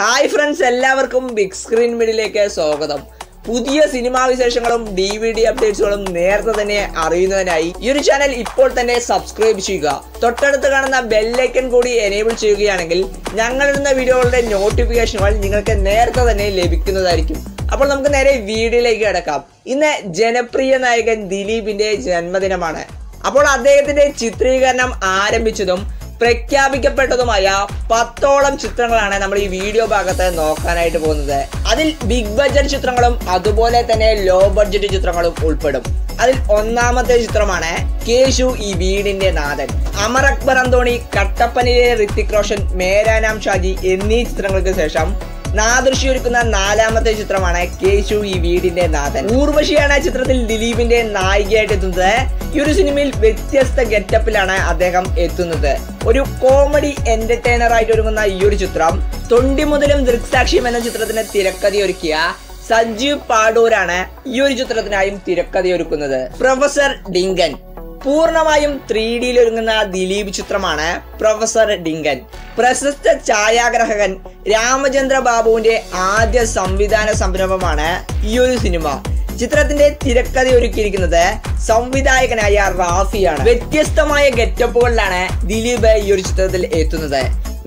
Hi friends എല്ലാവർക്കും big screen മിഡിലേക്ക് സ്വാഗതം. പുതിയ സിനിമാ വിശേഷങ്ങളും ഡി വി ഡി അപ്ഡേറ്റ്സുകളും നേരത്തെ തന്നെ അറിയുന്നതിനായി ഈ ഒരു ചാനൽ ഇപ്പോൾ തന്നെ സബ്സ്ക്രൈബ് ചെയ്യുക. തൊട്ടടുത്ത് കാണുന്ന ബെല്ലൈക്കൺ കൂടി എനേബിൾ ചെയ്യുകയാണെങ്കിൽ ഞങ്ങളിടുന്ന വീഡിയോകളുടെ നോട്ടിഫിക്കേഷനുകൾ നിങ്ങൾക്ക് നേരത്തെ തന്നെ ലഭിക്കുന്നതായിരിക്കും. അപ്പോൾ നമുക്ക് നേരെ വീഡിയോയിലേക്ക് കിടക്കാം. ഇന്ന് ജനപ്രിയ നായകൻ ദിലീപിന്റെ ജന്മദിനമാണ്. അപ്പോൾ അദ്ദേഹത്തിന്റെ ചിത്രീകരണം ആരംഭിച്ചതും പ്രഖ്യാപിക്കപ്പെട്ടതുമായ പത്തോളം ചിത്രങ്ങളാണ് നമ്മൾ ഈ വീഡിയോ ഭാഗത്ത് നോക്കാനായിട്ട് പോകുന്നത്. അതിൽ ബിഗ് ബഡ്ജറ്റ് ചിത്രങ്ങളും അതുപോലെ തന്നെ ലോ ബഡ്ജറ്റ് ചിത്രങ്ങളും ഉൾപ്പെടും. അതിൽ ഒന്നാമത്തെ ചിത്രമാണ് കേശു ഈ വീടിന്റെ നാഥൻ. അമർ അക്ബർ അന്തോണി കട്ടപ്പനയിലെ ഋത്തിക് റോഷൻ മേരാനാം ഷാജി എന്നീ ചിത്രങ്ങൾക്ക് ശേഷം നാദൃശി ഒരുക്കുന്ന നാലാമത്തെ ചിത്രമാണ് കേശു ഈ വീടിന്റെ നാഥൻ. ഊർവശിയാണ് ആ ചിത്രത്തിൽ ദിലീപിന്റെ നായികയായിട്ട് എത്തുന്നത്. ഈ ഒരു സിനിമയിൽ വ്യത്യസ്ത ഗെറ്റപ്പിലാണ് അദ്ദേഹം എത്തുന്നത്. ഒരു കോമഡി എന്റർടൈനർ ആയിട്ട് ഒരുങ്ങുന്ന ഈ ഒരു ചിത്രം തൊണ്ടി മുതലും ദൃക്സാക്ഷിയും എന്ന ചിത്രത്തിന് തിരക്കഥ ഒരുക്കിയ സഞ്ജീവ് പാടൂരാണ് ഈ ഒരു ചിത്രത്തിനായും തിരക്കഥയൊരുക്കുന്നത്. പ്രൊഫസർ ഡിങ്കൻ. പൂർണമായും ത്രീ ഡിയിൽ ഒരുങ്ങുന്ന ദിലീപ് ചിത്രമാണ് പ്രൊഫസർ ഡിങ്കൻ. പ്രശസ്ത ഛായാഗ്രഹകൻ രാമചന്ദ്ര ബാബുവിന്റെ ആദ്യ സംവിധാന സംരംഭമാണ് ഈ ഒരു സിനിമ. ചിത്രത്തിന്റെ തിരക്കഥ ഒരുക്കിയിരിക്കുന്നത് സംവിധായകനായ റാഫിയാണ്. വ്യത്യസ്തമായ ഗെറ്റപ്പുകളിലാണ് ദിലീപ് ഈ ഒരു ചിത്രത്തിൽ എത്തുന്നത്.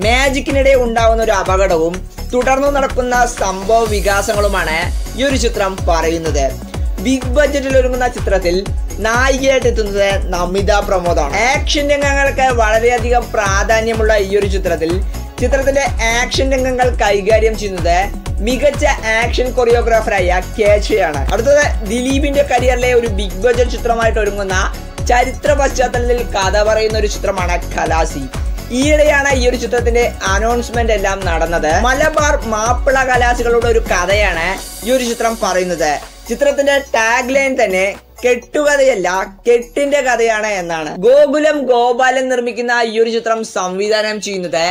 മാജിക്കിനിടെ ഉണ്ടാകുന്ന ഒരു അപകടവും തുടർന്ന് നടക്കുന്ന സംഭവ വികാസങ്ങളുമാണ് ഈ ഒരു ചിത്രം പറയുന്നത്. ബിഗ് ബഡ്ജറ്റിൽ ഒരുങ്ങുന്ന ചിത്രത്തിൽ നായികയായിട്ട് എത്തുന്നത് നമിത പ്രമോദാണ്. ആക്ഷൻ രംഗങ്ങൾക്ക് വളരെയധികം പ്രാധാന്യമുള്ള ഈ ഒരു ചിത്രത്തിൽ ചിത്രത്തിന്റെ ആക്ഷൻ രംഗങ്ങൾ കൈകാര്യം ചെയ്യുന്നത് മികച്ച ആക്ഷൻ കൊറിയോഗ്രാഫറായ കേശയാണ്. അടുത്തത് ദിലീപിന്റെ കരിയറിലെ ഒരു ബിഗ് ബഡ്ജറ്റ് ചിത്രമായിട്ട് ഒരുങ്ങുന്ന ചരിത്ര പശ്ചാത്തലത്തിൽ കഥ പറയുന്ന ഒരു ചിത്രമാണ് ഖലാസി ഈയിടെയാണ് ഈ ഒരു ചിത്രത്തിന്റെ അനൗൺസ്മെന്റ് എല്ലാം നടന്നത്. മലബാർ മാപ്പിള കലാസികളുടെ ഒരു കഥയാണ് ഈ ഒരു ചിത്രം പറയുന്നത്. ചിത്രത്തിന്റെ ടാഗ് ലൈൻ തന്നെ കെട്ടുകഥയല്ല കെട്ടിന്റെ കഥയാണ് എന്നാണ്. ഗോകുലം ഗോപാലൻ നിർമ്മിക്കുന്ന ഈ ഒരു ചിത്രം സംവിധാനം ചെയ്യുന്നത്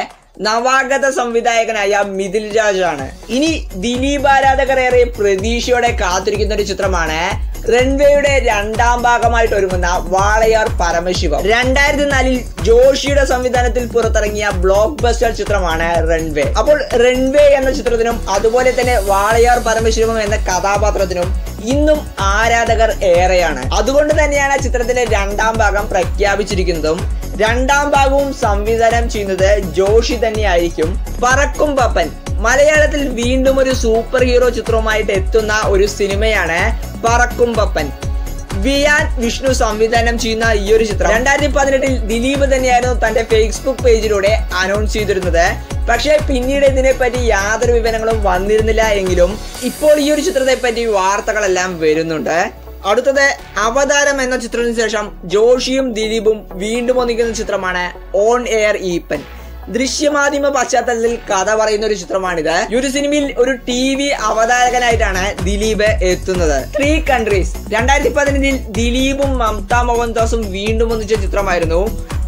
നവാഗത സംവിധായകനായ മിഥിൽ രാജാണ്. ഇനി ദിലീപ് ആരാധകർ ഏറെ പ്രതീക്ഷയോടെ കാത്തിരിക്കുന്ന ഒരു ചിത്രമാണ് റൺവേയുടെ രണ്ടാം ഭാഗമായിട്ട് ഒരുങ്ങുന്ന വാളയാർ പരമശിവം. രണ്ടായിരത്തി നാലിൽ ജോഷിയുടെ സംവിധാനത്തിൽ പുറത്തിറങ്ങിയ ബ്ലോക്ക് ബസ്റ്റർ ചിത്രമാണ് റൺവേ. അപ്പോൾ റൺവേ എന്ന ചിത്രത്തിനും അതുപോലെ തന്നെ വാളയാർ പരമശിവം എന്ന കഥാപാത്രത്തിനും ഇന്നും ആരാധകർ ഏറെയാണ്. അതുകൊണ്ട് തന്നെയാണ് ചിത്രത്തിലെ രണ്ടാം ഭാഗം പ്രഖ്യാപിച്ചിരിക്കുന്നതും. രണ്ടാം ഭാഗവും സംവിധാനം ചെയ്യുന്നത് ജോഷി തന്നെയായിരിക്കും. പറക്കും പപ്പൻ. മലയാളത്തിൽ വീണ്ടും ഒരു സൂപ്പർ ഹീറോ ചിത്രവുമായിട്ട് എത്തുന്ന ഒരു സിനിമയാണ് പറക്കും പപ്പൻ വിയാൻ വിഷ്ണു സംവിധാനം ചെയ്യുന്ന ഈ ഒരു ചിത്രം. രണ്ടായിരത്തി പതിനെട്ടിൽ ദിലീപ് തന്നെയായിരുന്നു തന്റെ ഫേസ്ബുക്ക് പേജിലൂടെ അനൗൺസ് ചെയ്തിരുന്നത്. പക്ഷേ പിന്നീട് ഇതിനെപ്പറ്റി യാതൊരു വിവരങ്ങളും വന്നിരുന്നില്ല എങ്കിലും ഇപ്പോൾ ഈ ഒരു ചിത്രത്തെ പറ്റി വാർത്തകളെല്ലാം വരുന്നുണ്ട്. അടുത്തത് അവതാരം എന്ന ചിത്രത്തിന് ശേഷം ജോഷിയും ദിലീപും വീണ്ടും ഒന്നിക്കുന്ന ചിത്രമാണ് ഓൺ എയർ ഈപ്പൻ. ദൃശ്യമാധ്യമ പശ്ചാത്തലത്തിൽ കഥ പറയുന്ന ഒരു ചിത്രമാണിത്. ഈ ഒരു സിനിമയിൽ ഒരു ടി വി അവതാരകനായിട്ടാണ് ദിലീപ് എത്തുന്നത്. ത്രീ കൺട്രീസ് രണ്ടായിരത്തി പതിനഞ്ചിൽ ദിലീപും മമത മോഹൻദാസും വീണ്ടും ഒന്നിച്ച ചിത്രമായിരുന്നു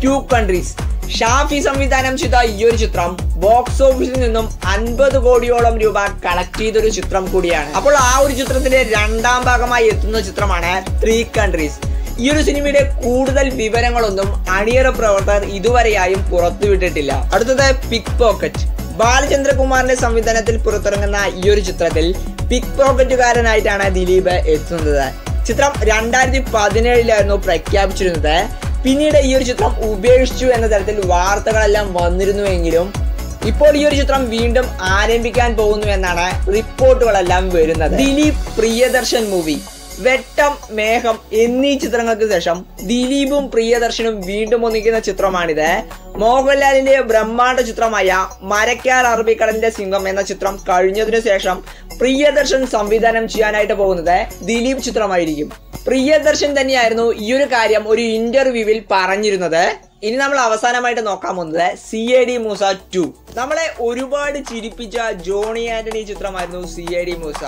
ടു കൺട്രീസ് ഷാഫി സംവിധാനം ചെയ്ത ഈ ഒരു ചിത്രം ബോക്സ് ഓഫീസിൽ നിന്നും അൻപത് കോടിയോളം രൂപ കളക്ട് ചെയ്തൊരു ചിത്രം കൂടിയാണ്. അപ്പോൾ ആ ഒരു ചിത്രത്തിന്റെ രണ്ടാം ഭാഗമായി എത്തുന്ന ചിത്രമാണ് ത്രീ കൺട്രീസ് ഈ ഒരു സിനിമയുടെ കൂടുതൽ വിവരങ്ങളൊന്നും അണിയറ പ്രവർത്തകർ ഇതുവരെയായും പുറത്തുവിട്ടിട്ടില്ല. അടുത്തത് പിക് പോക്കറ്റ് ബാലചന്ദ്രകുമാറിന്റെ സംവിധാനത്തിൽ പുറത്തിറങ്ങുന്ന ഈ ഒരു ചിത്രത്തിൽ പിക് പോക്കറ്റുകാരനായിട്ടാണ് ദിലീപ് എത്തുന്നത്. ചിത്രം രണ്ടായിരത്തി പതിനേഴിലായിരുന്നു പ്രഖ്യാപിച്ചിരുന്നത്. പിന്നീട് ഈ ഒരു ചിത്രം ഉപേക്ഷിച്ചു എന്ന തരത്തിൽ വാർത്തകളെല്ലാം വന്നിരുന്നുവെങ്കിലും ഇപ്പോൾ ഈ ഒരു ചിത്രം വീണ്ടും ആരംഭിക്കാൻ പോകുന്നു എന്നാണ് റിപ്പോർട്ടുകളെല്ലാം വരുന്നത്. ദിലീപ് പ്രിയദർശൻ മൂവി. വെട്ടം മേഘം എന്നീ ചിത്രങ്ങൾക്ക് ശേഷം ദിലീപും പ്രിയദർശനും വീണ്ടും ഒന്നിക്കുന്ന ചിത്രമാണിത്. മോഹൻലാലിന്റെ ബ്രഹ്മാണ്ഡ ചിത്രമായ മരക്കാർ അറബിക്കടലിന്റെ സിംഹം എന്ന ചിത്രം കഴിഞ്ഞതിനു ശേഷം പ്രിയദർശൻ സംവിധാനം ചെയ്യാനായിട്ട് പോകുന്നത് ദിലീപ് ചിത്രമായിരിക്കും. പ്രിയദർശൻ തന്നെയായിരുന്നു ഈ ഒരു കാര്യം ഒരു ഇന്റർവ്യൂവിൽ പറഞ്ഞിരുന്നത്. ഇനി നമ്മൾ അവസാനമായിട്ട് നോക്കാൻ പോകുന്നത് C I D Moosa two നമ്മളെ ഒരുപാട് ചിരിപ്പിച്ച ജോണി ആന്റണി ചിത്രമായിരുന്നു സി എ ഡി മൂസ.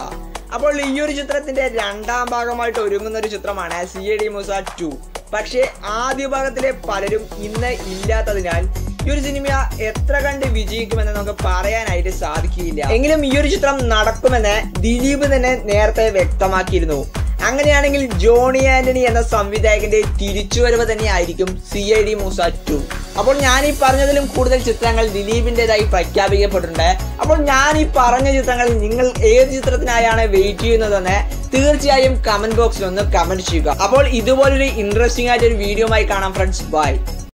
അപ്പോൾ ഈ ഒരു ചിത്രത്തിന്റെ രണ്ടാം ഭാഗമായിട്ട് ഒരുങ്ങുന്ന ഒരു ചിത്രമാണ് C I D Moosa two പക്ഷേ ആദ്യ ഭാഗത്തിലെ പലരും ഇന്ന് ഇല്ലാത്തതിനാൽ ഈ ഒരു സിനിമ എത്ര കണ്ട് വിജയിക്കുമെന്ന് നമുക്ക് പറയാനായിട്ട് സാധിക്കില്ല എങ്കിലും ഈ ഒരു ചിത്രം നടക്കുമെന്ന് ദിലീപ് തന്നെ നേരത്തെ വ്യക്തമാക്കിയിരുന്നു. അങ്ങനെയാണെങ്കിൽ ജോണി ആന്റണി എന്ന സംവിധായകന്റെ തിരിച്ചുവരവ് തന്നെയായിരിക്കും C I D Moosa two അപ്പോൾ ഞാൻ ഈ പറഞ്ഞതിലും കൂടുതൽ ചിത്രങ്ങൾ ദിലീപിന്റെതായി പ്രഖ്യാപിക്കപ്പെട്ടിട്ടുണ്ട്. അപ്പോൾ ഞാൻ ഈ പറഞ്ഞ ചിത്രങ്ങൾ നിങ്ങൾ ഏത് ചിത്രത്തിനായാണ് വെയിറ്റ് ചെയ്യുന്നതെന്ന് തീർച്ചയായും കമന്റ് ബോക്സിൽ ഒന്ന് കമന്റ് ചെയ്യുക. അപ്പോൾ ഇതുപോലൊരു ഇൻട്രസ്റ്റിംഗ് ആയിട്ടൊരു വീഡിയോ ആയി കാണാം ഫ്രണ്ട്സ് ബൈ